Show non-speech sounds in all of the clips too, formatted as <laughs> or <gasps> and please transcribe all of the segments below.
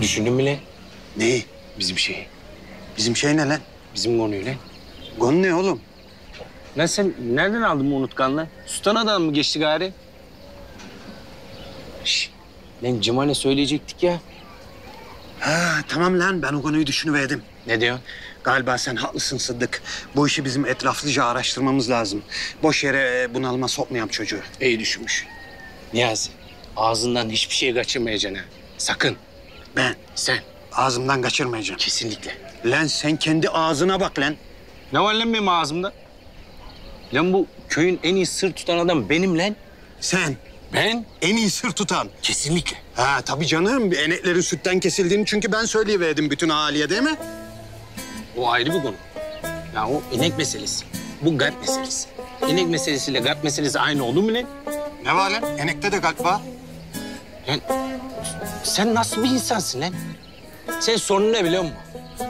Düşündün mü lan Neyi? bizim şeyi? Bizim şey ne lan? Bizim konuyu lan. Konu ne oğlum? Lan sen nereden aldın bu unutkanlığı? Sultana'dan mı geçti gari? Şş, lan Cemal'e söyleyecektik ya. Ha tamam lan ben o konuyu düşünüverdim. Ne diyorsun? Galiba sen haklısın Sıddık. Bu işi bizim etraflıca araştırmamız lazım. Boş yere e, bunalıma sokmayalım çocuğu. İyi düşünmüş. Niyazi, ağzından hiçbir şey kaçırmayacaksın ha. Sakın. Ben Sen. ağzımdan kaçırmayacağım. Kesinlikle. Lan sen kendi ağzına bak lan. Ne var lan benim ağzımda? Lan bu köyün en iyi sır tutan adam benim lan. Sen Ben? en iyi sır tutan. Kesinlikle. Ha tabii canım. Eneklerin sütten kesildiğini çünkü ben söyleyiverdim bütün ahaliye değil mi? O ayrı bir konu. Ya o inek meselesi. Bu garp meselesi. İnek meselesiyle garp meselesi aynı olur mu lan? Ne var lan? Enekte de kalp var. Lan sen nasıl bir insansın lan? Sen sorun ne biliyor musun?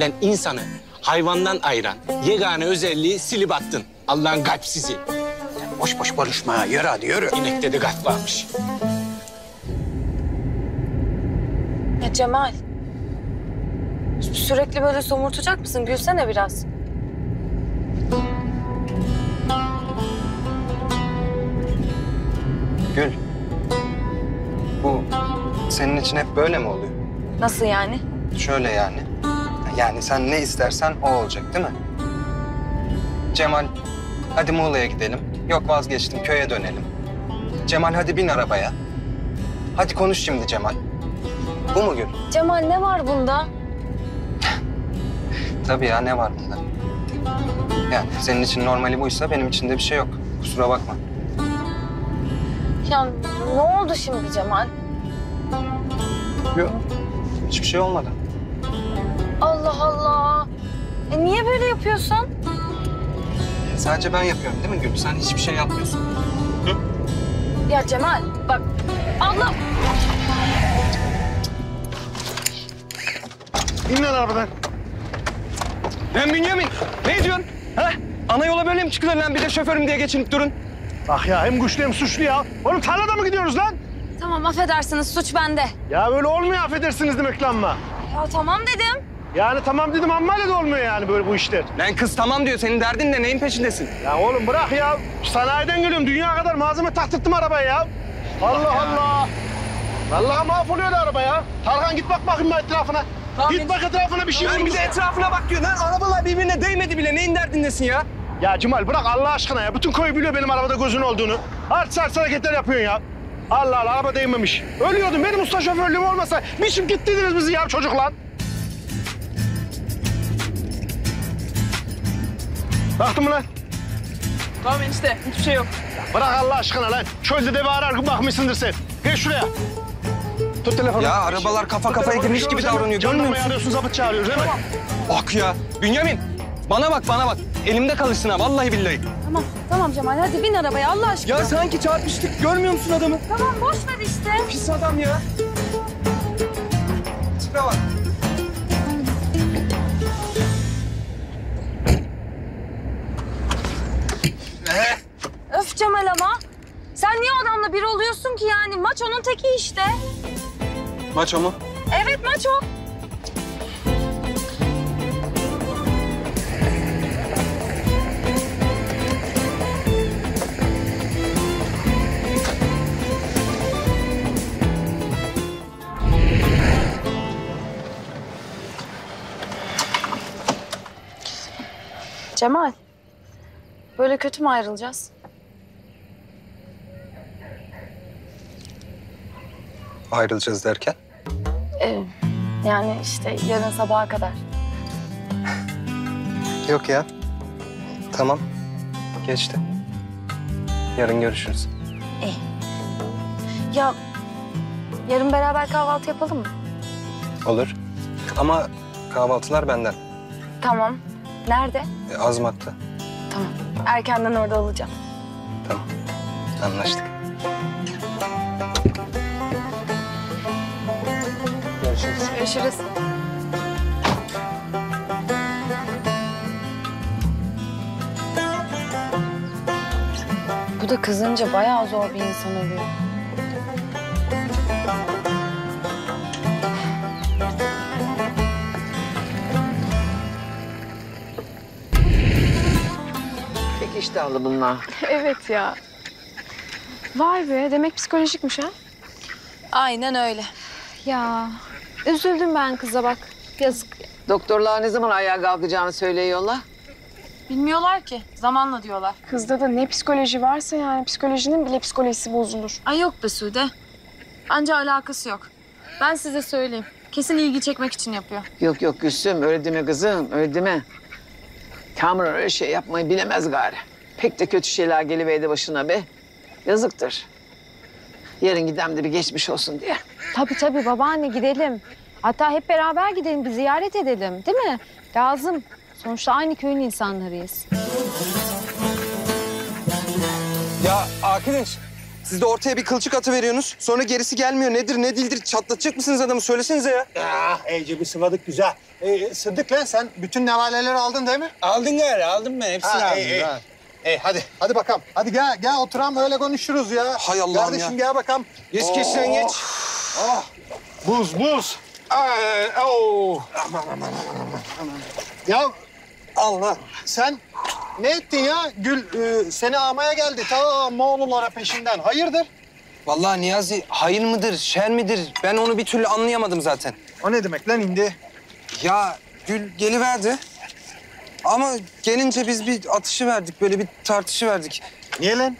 Lan insanı hayvandan ayıran yegane özelliği silip attın. Allah'ın kalpsizi. Boş boş konuşma. Yürü hadi yürü. İnekte de kalp varmış. Ya Cemal. Sürekli böyle somurtacak mısın? Gülsene biraz. Gül. Bu senin için hep böyle mi oluyor? Nasıl yani? Şöyle yani. Yani sen ne istersen o olacak değil mi? Cemal, hadi Muğla'ya gidelim. Yok vazgeçtim, köye dönelim. Cemal hadi bin arabaya. Hadi konuş şimdi Cemal. Bu mu Gül? Cemal ne var bunda? <laughs> Tabii ya ne var bunda? Yani senin için normali buysa benim için de bir şey yok. Kusura bakma. Ya ne oldu şimdi Cemal? Yok. Hiçbir şey olmadı. Allah Allah. E niye böyle yapıyorsun? Sadece ben yapıyorum değil mi Gül? Sen hiçbir şey yapmıyorsun. Ya Cemal bak. Allah. İn lan arabadan. Lan Bünyamin, ne diyorsun? Ha? Ana yola böyle mi çıkılır lan? Bir de şoförüm diye geçinip durun. Ah ya hem güçlü hem suçlu ya. Oğlum tarlada mı gidiyoruz lan? Tamam affedersiniz suç bende. Ya böyle olmuyor affedersiniz demek lan mı? Ya tamam dedim. Yani tamam dedim amma da olmuyor yani böyle bu işler. Lan kız tamam diyor. Senin derdin ne? Neyin peşindesin? Ya oğlum bırak ya. Sanayiden geliyorum. Dünya kadar malzeme taktırttım arabaya ya. Allah Allah. Vallahi mahvoluyor da araba ya. Tarhan git bak bakayım etrafına. git bak etrafına bir şey mı? bir de etrafına bak diyor. Lan arabalar birbirine değmedi bile. Neyin derdindesin ya? Ya Cemal bırak Allah aşkına ya. Bütün köy biliyor benim arabada gözün olduğunu. Art sert hareketler yapıyorsun ya. Allah Allah araba değmemiş. Ölüyordum. Benim usta şoförlüğüm olmasa biçim gittiydiniz bizi ya çocuk lan. Baktın mı lan? Tamam enişte hiçbir şey yok. Bırak Allah aşkına lan. Çölde de bir arar bakmışsındır sen. Gel şuraya. Tut telefonu. Ya arabalar kafa kafaya girmiş gibi davranıyor. Görmüyor Jandarmayı musun? arıyorsun zabıt çağırıyoruz mi? Bak ya. Bünyamin. Bana bak bana bak. Elimde kalırsın ha vallahi billahi. Tamam tamam Cemal hadi bin arabaya Allah aşkına. Ya sanki çarpıştık. Görmüyor musun adamı? Tamam boş ver işte. Pis adam ya. Tipe bak. Öf Cemal ama. Sen niye adamla bir oluyorsun ki yani? Maç onun teki işte. Maç o mu? Evet maç o. Cemal. Böyle kötü mü ayrılacağız? Ayrılacağız derken? Ee, yani işte yarın sabaha kadar. Yok ya. Tamam. Geçti. Yarın görüşürüz. Ya yarın beraber kahvaltı yapalım mı? Olur. Ama kahvaltılar benden. Tamam. Nerede? E, Azmak'ta. Tamam. Erkenden orada alacağım. Tamam. Anlaştık. Görüşürüz. Görüşürüz. Bu da kızınca bayağı zor bir insan oluyor. İştahlı bunlar. <laughs> Evet ya. Vay be demek psikolojikmiş ha. Aynen öyle. Ya üzüldüm ben kıza bak. Yazık. Doktorlar ne zaman ayağa kalkacağını söylüyorlar. Bilmiyorlar ki. Zamanla diyorlar. Kızda da ne psikoloji varsa yani psikolojinin bile psikolojisi bozulur. Ay yok be Sude. Bence alakası yok. Ben size söyleyeyim. Kesin ilgi çekmek için yapıyor. Yok yok Gülsüm öyle deme kızım öyle deme. Kamuran öyle şey yapmayı bilemez gari. Pek de kötü şeyler geliverdi başına be. Yazıktır. Yarın gidem de bir geçmiş olsun diye. Tabii tabii babaanne gidelim. Hatta hep beraber gidelim bir ziyaret edelim değil mi? Lazım. Sonuçta aynı köyün insanlarıyız. Ya Akınç, siz de ortaya bir kılçık atı veriyorsunuz. Sonra gerisi gelmiyor. Nedir ne değildir çatlatacak mısınız adamı? Söylesenize ya. Ah, bir sıvadık güzel. Ee, Sıddık lan sen bütün nevaleleri aldın değil mi? Aldın gari aldım ben hepsini Ha, aldım. iyi, iyi. ha. E hadi, hadi bakalım. Hadi gel, gel oturam öyle konuşuruz ya. Hay Allah'ım Kardeşim ya. gel bakalım. Geç geç sen geç. Buz, buz. Ay, oo. Ya Allah, sen ne ettin ya? Gül e, seni almaya geldi ta Moğollara peşinden. Hayırdır? Vallahi Niyazi hayır mıdır, şer midir? Ben onu bir türlü anlayamadım zaten. O ne demek lan indi? Ya Gül geliverdi. Ama gelince biz bir atışı verdik, böyle bir tartışı verdik. Niye lan?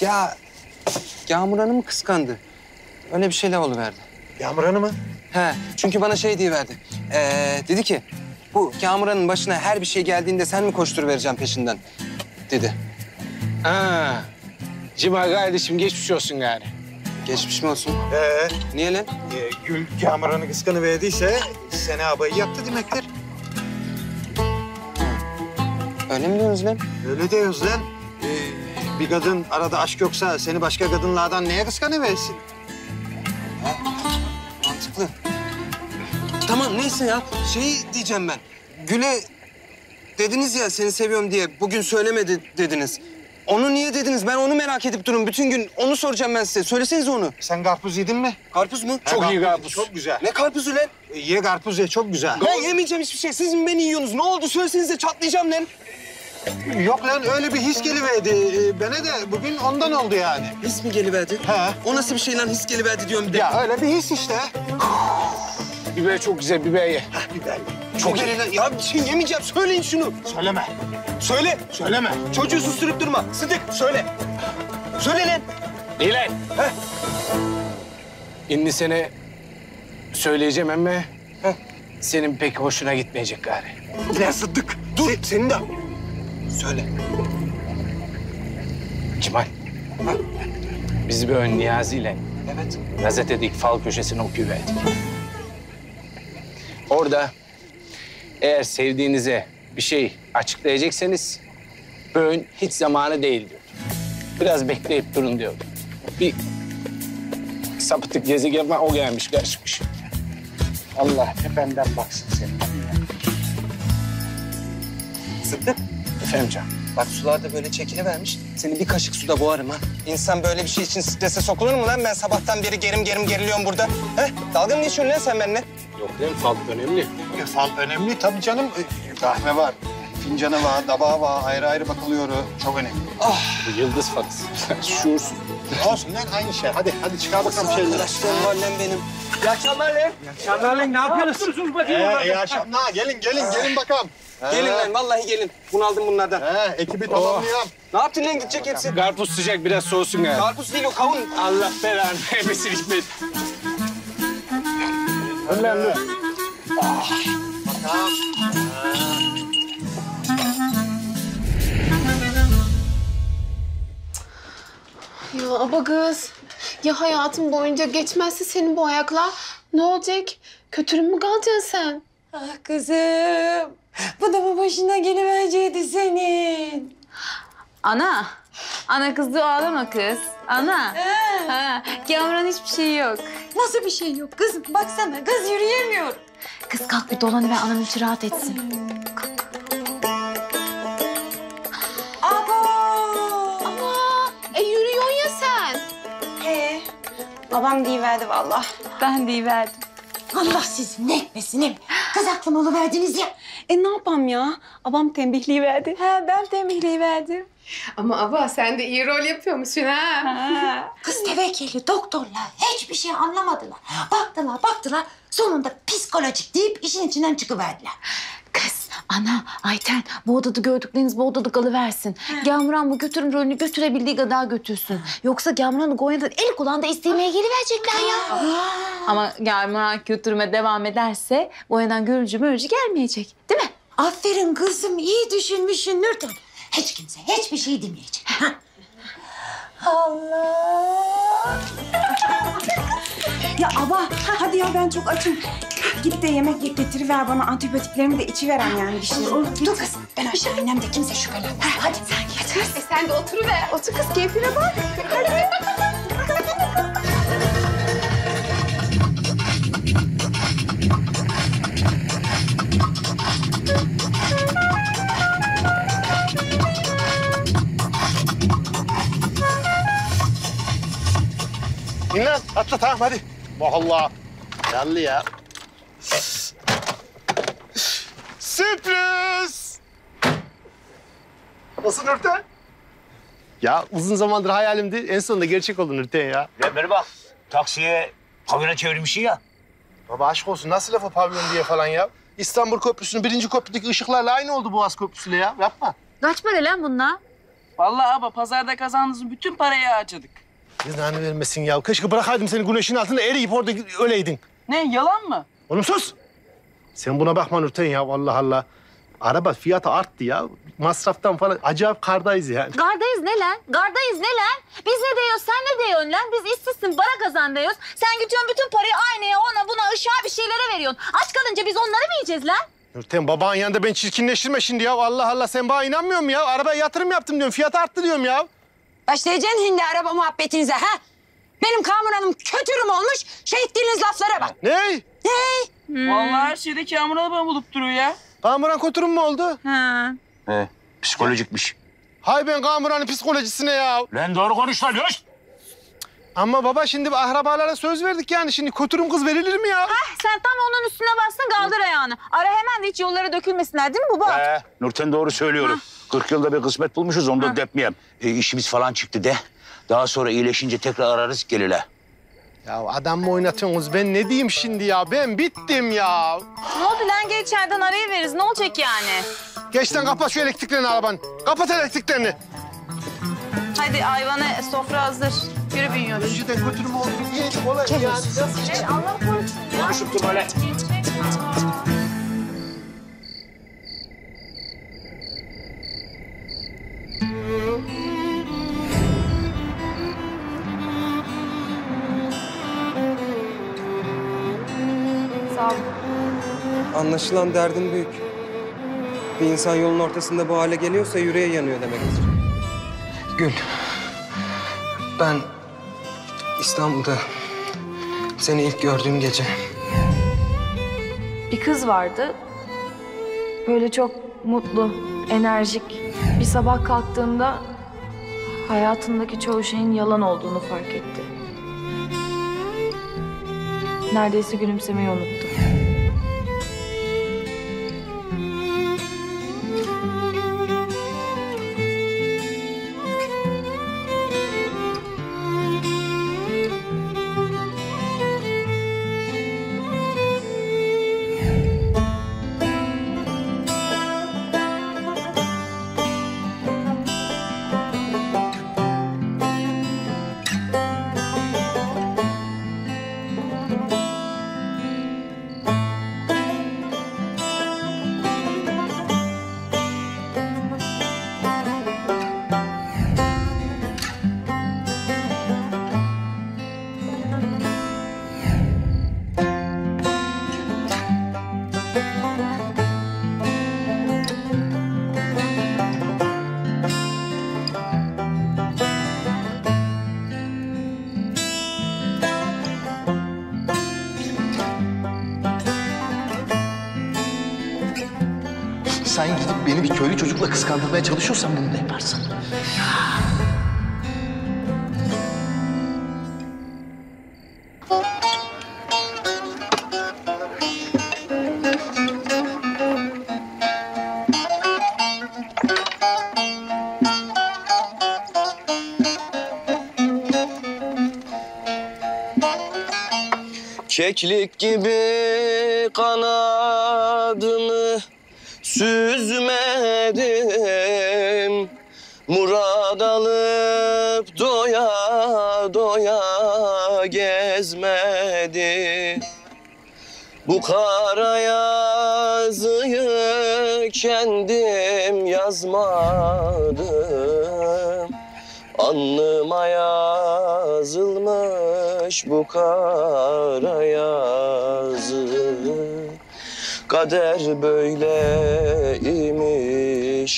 Ya Yağmur Hanım mı kıskandı? Öyle bir şeyler oluverdi. Yağmur Hanım'ı? He, çünkü bana şey diye verdi. Ee, dedi ki, bu Kamuran'ın başına her bir şey geldiğinde sen mi koşturuvereceksin peşinden? Dedi. Ha. Cima kardeşim geçmiş olsun gari. Geçmiş mi olsun? Ee, Niye lan? e, Gül Yağmur Hanım'ı kıskanıverdiyse seni abayı yaktı demektir. Öyle mi diyorsunuz lan? Öyle diyoruz lan. Ee, bir kadın arada aşk yoksa seni başka kadınlardan neye kıskanıversin? Mantıklı. Tamam neyse ya. Şey diyeceğim ben. Gül'e dediniz ya seni seviyorum diye. Bugün söylemedi dediniz. Onu niye dediniz? Ben onu merak edip durun. Bütün gün onu soracağım ben size. Söylesenize onu. Sen karpuz yedin mi? Karpuz mu? Çok iyi karpuz. Çok güzel. Ne karpuzu lan? E, Ye karpuz ye çok güzel. Ben yemeyeceğim hiçbir şey. Siz mi beni yiyorsunuz? Ne oldu? Söylesenize çatlayacağım lan. Yok lan öyle bir his geliverdi. Ee, Bana de bugün ondan oldu yani. His mi geliverdi? He. O nasıl bir şey lan his geliverdi diyorum bir de. Ya öyle bir his işte. Biber çok güzel biber ye. Çok iyi lan. Ya bir şey yemeyeceğim. Söyleyin şunu. Söyleme. Söyle. Söyleme. Çocuğu susturup durma. Sıdık söyle. Söyle lan. İyi lan. Şimdi sene söyleyeceğim ama senin pek hoşuna gitmeyecek gari. Ne Sıddık? Dur. senin de. Söyle. Cemal. Biz bir ön Niyazi ile Evet. gazetedeki fal köşesini okuyuverdik. Orada eğer sevdiğinize bir şey açıklayacaksanız böğün hiç zamanı değil diyor. Biraz bekleyip durun diyor. Bir sapıtık gezegen var o gelmiş karışmış. Allah tependen baksın senin. Sıddık. Canım. Bak sularda böyle çekili vermiş. Seni bir kaşık suda boğarım ha. İnsan böyle bir şey için strese sokulur mu lan? Ben sabahtan beri gerim gerim geriliyorum burada. He? Dalga mı geçiyorsun lan sen benimle? Yok değil Fal önemli. Ya, Fal önemli tabii canım. Ee, Kahve var, fincanı var, tabağı var, ayrı ayrı bakılıyor. Çok önemli. Bu yıldız falısı. <laughs> Şuursuz. Olsun lan aynı şey. Hadi hadi çıkar bakalım şeyleri. Arkadaşlarım var lan benim. Ee, iyi akşamlar. Gelin gelin gelin bakalım. Gelin lan vallahi gelin. Bunaldım bunlardan. He, ekibi tamamlayalım. Ne yaptın lan gidecek hepsi? Karpuz sıcak biraz soğusun gari. Karpuz değil o kavun. Allah belanı vermesin Hikmet. Önemli. Ya aba kız. Ya hayatım boyunca geçmezse senin bu ayaklar ne olacak? Kötürüm mü kalacaksın sen? Ah kızım. Bu da mı başına geliverceydi senin? Ana. Ana kızdı ağlama kız. Ana. Ha, Kamuran hiçbir şey yok. Nasıl bir şey yok kızım? Baksana kız yürüyemiyor. Kız kalk bir dolanıver anam içi rahat etsin. Abo! Ama e yürüyorsun ya sen. He. Babam deyiverdi vallahi. Ben deyiverdim. Allah sizi ne etmesin. he mi? Kız aklım oluverdiniz ya. E ne yapam ya? Abam tembihliği verdi. He ben tembihliği verdim. Ama aba sen de iyi rol yapıyormuşsun ha. Kız tevekkeli doktorlar hiçbir şey anlamadılar. Baktılar baktılar sonunda psikolojik deyip işin içinden çıkıverdiler. Ana, Ayten bu odada gördükleriniz bu odada kalıversin. Gamuran bu götürüm rolünü götürebildiği kadar götürsün. Yoksa Gamuran'ı Gonya'dan el kulağında istemeye geliverecekler ya. <gasps> Ama Gamuran götürüme devam ederse Gonya'dan görücü mörücü gelmeyecek. Değil mi? Aferin kızım iyi düşünmüşsün Nurten. Hiç kimse hiçbir şey demeyecek. Allah. Ya aba hadi ya ben çok açım. Git de yemek ye getiriver bana antibiyotiklerimi de içiverem yani dişlerim. Dur kız ben aşağı inem de kimse şüphelenmez. Hadi sen git. E sen de oturuver. Otur kız keyfine bak. İn lan atla tamam hadi. Allah Allah. Yanlı ya. Sürpriz. Nasıl Nurten? Ya uzun zamandır hayalimdi. En sonunda gerçek oldu Nurten ya. Ver bak. Taksiye pavyona çevirmişsin ya. Baba aşk olsun nasıl lafı pavyon diye falan ya. İstanbul Köprüsü'nün birinci köprüdeki ışıklarla aynı oldu Boğaz Köprüsü'yle ya. Yapma. Kaç para lan bunlar? Vallahi abi pazarda kazandığınız bütün parayı harcadık. Yılanı vermesin ya. Keşke bırakaydım seni güneşin altında eriyip orada öleydin. Ne yalan mı? Oğlum sus. Sen buna bakma Nurten ya Allah Allah. Araba fiyatı arttı ya. Masraftan falan acayip kardayız yani. Gardayız ne lan? Gardayız ne lan? Biz ne diyoruz sen ne diyorsun lan? Biz işsizsin para kazan diyoruz. Sen gidiyorsun bütün parayı aynaya ona buna ışığa bir şeylere veriyorsun. Aç kalınca biz onları mı yiyeceğiz lan? Nurten babanın yanında ben çirkinleştirme şimdi ya. Allah Allah sen bana inanmıyor musun ya? Arabaya yatırım yaptım diyorum. Fiyatı arttı diyorum ya. Başlayacaksın şimdi araba muhabbetinize ha? Benim Kamuran'ım kötürüm olmuş. Şey ettiğiniz laflara bak. Ne? Ne? Vallahi her şeyde Kamuran'ı bana bulup duruyor ya. Kamuran kötürüm mü oldu? Ha. He, psikolojikmiş. Hay ben Kamuran'ın psikolojisine ya. Lan doğru konuş lan hoş. Ama baba şimdi bu akrabalara söz verdik yani. Şimdi kötürüm kız verilir mi ya? Heh, sen tam onun üstüne bassın kaldır ayağını. Ara hemen de hiç yollara dökülmesinler değil mi baba? He, Nurten doğru söylüyorum. 40 yılda bir kısmet bulmuşuz onu da depmeyeyim. E, işimiz falan çıktı de. Daha sonra iyileşince tekrar ararız gelile. Ya adam mı oynatıyorsunuz? Ben ne diyeyim şimdi ya? Ben bittim ya. Ne oldu lan gel içeriden arayıveririz ne olacak yani? Geç lan kapat şu elektriklerini araban. Kapat elektriklerini. Hadi ayvana sofra hazır. Yürü Bünyoş. Önceden kötürüm oldu diye olay yani. Allah korusun ya. Konuşup durma. Anlaşılan derdin büyük. Bir insan yolun ortasında bu hale geliyorsa yüreği yanıyor demektir. Gül, ben İstanbul'da seni ilk gördüğüm gece Bir kız vardı. Böyle çok mutlu, enerjik. Bir sabah kalktığında hayatındaki çoğu şeyin yalan olduğunu fark etti. Neredeyse gülümsemeyi unuttu. sen gidip beni bir köylü çocukla kıskandırmaya çalışıyorsan bunu da yaparsın. Keklik gibi kana süzmedim. Murad alıp doya doya gezmedi. Bu kara yazıyı kendim yazmadım. Alnıma yazılmış bu kara yazı Kader böyleymiş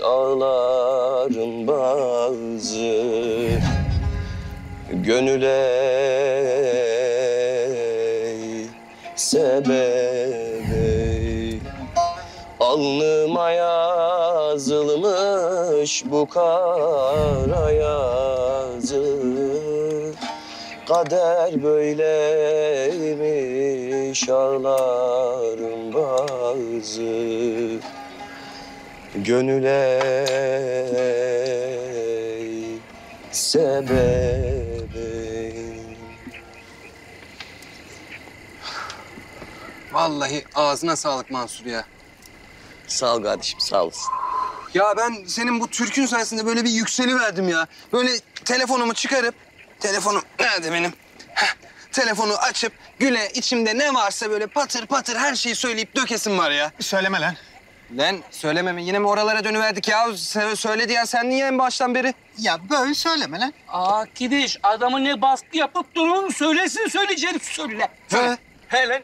ağlarım bazı. Gönül ey sebep ey Alnıma yazılmış bu kara yazı Kader böyleymiş ağlarım bazı Gönül ey sebep ey Vallahi ağzına sağlık Mansur ya. Sağ ol kardeşim sağ olasın. Ya ben senin bu türkün sayesinde böyle bir yükseliverdim ya. Böyle telefonumu çıkarıp, telefonum nerede benim? Heh, telefonu açıp güle içimde ne varsa böyle patır patır her şeyi söyleyip dökesim var ya. Söyleme lan. Lan söyleme mi? Yine mi oralara dönüverdik ya? Sö- Söyledi ya sen niye en baştan beri? Ya böyle söyleme lan. Aa gidiş adamı ne baskı yapıp durun söylesin söyleyeceğini söyle. He. He lan.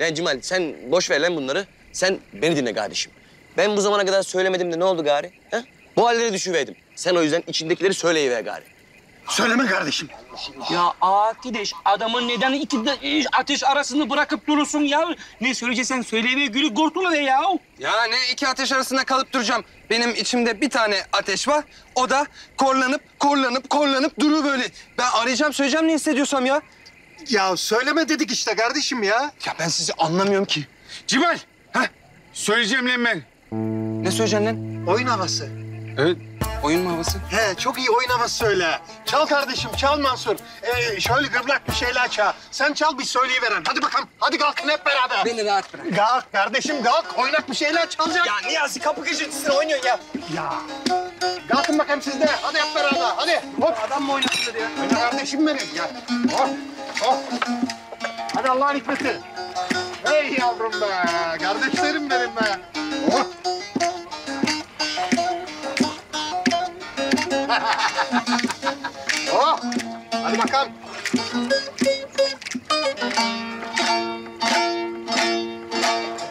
Lan Cemal sen boş ver lan bunları. Sen beni dinle kardeşim. Ben bu zamana kadar söylemedim de ne oldu gari? Ha? Bu hallere düşüverdim. Sen o yüzden içindekileri söyleyiver gari. Söyleme kardeşim. Ya Akideş adamın neden iki de, e, ateş arasında bırakıp durursun ya? Ne söyleyeceksen söyle ve gülü kurtuluver ya. Ya ne iki ateş arasında kalıp duracağım. Benim içimde bir tane ateş var. O da korlanıp, korlanıp, korlanıp duru böyle. Ben arayacağım, söyleyeceğim ne hissediyorsam ya. Ya söyleme dedik işte kardeşim ya. Ya ben sizi anlamıyorum ki. Cimal. Heh, söyleyeceğim lan ben. Ne söyleyeceksin lan? Oyun havası. Evet. Oyun mu havası? He çok iyi oyun havası söyle. Çal kardeşim çal Mansur. Ee, şöyle gırlak bir şeyler çal. Sen çal bir söyleyiveren. Hadi bakalım. Hadi kalkın hep beraber. Beni rahat bırak. Kalk kardeşim kalk. Oynak bir şeyler çalacak. Ya Niyazi kapı gıcırtısını oynuyorsun ya. Ya. Kalkın bakayım siz de. Hadi hep beraber. Hadi. Hop. Adam mı oynatılır ya? Oyna kardeşim benim. Gel. Hop. Hop. Hadi Allah'ın hikmeti. Hey yavrum be. Kardeşlerim benim be. Hop. Hop. Hadi bakalım.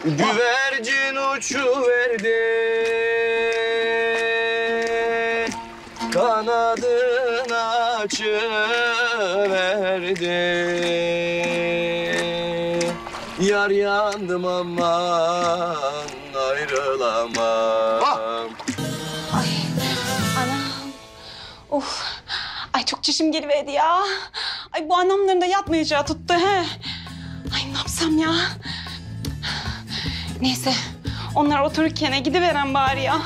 Güvercin uçuverdi Kanadını açıverdi Yar yandım aman ayrılamam Of. Ay çok çişim geliverdi ya. Ay bu anamların da yatmayacağı tuttu he. Ay ne yapsam ya. Neyse. Onlar otururken gidiveren bari ya.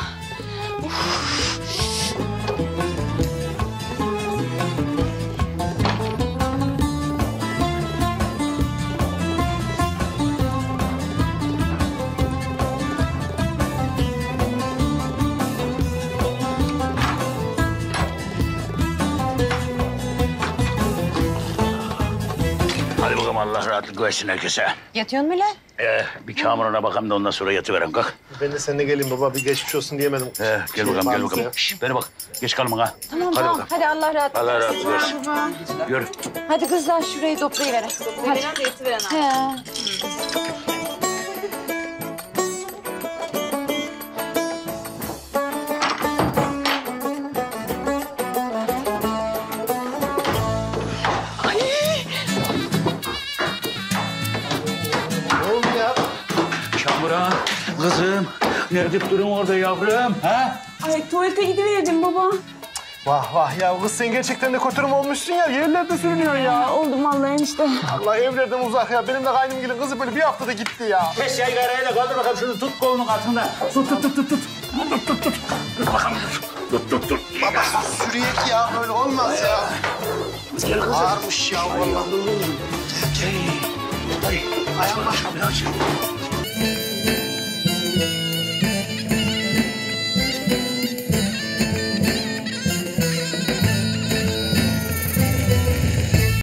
Allah rahatlık versin herkese. Yatıyorsun mu lan? Ee, bir Kamuran'a bakalım da ondan sonra yatıveren kalk. Ben de seninle geleyim baba. Bir geçmiş olsun diyemedim. Ee, gel bakalım gel bakalım. Şş, bana bak geç kalma ha. Tamam Hadi tamam. bakalım. Hadi Allah rahatlık Allah rahatlık versin. Yürü. Hadi kızlar şurayı toplayıverin. Hadi. He. Kızım nerede durun orada yavrum ha? Ay tuvalete gidiverdim baba. Vah vah ya kız sen gerçekten de kötürüm olmuşsun ya. Yerlerde sürünüyorsun ya. Oldum vallahi enişte. Allah evlerden uzak ya. Benim de kaynımgilin kızı böyle bir haftada gitti ya. Kes yaygarayı da kaldır bakalım şunu tut kolunun altında. Tut tut tut tut tut. Tut tut tut. Tut bakalım. Tut tut tut. Baba sürüyek ya böyle olmaz ya. Ağırmış ya vallahi. Ay. Hay Allah.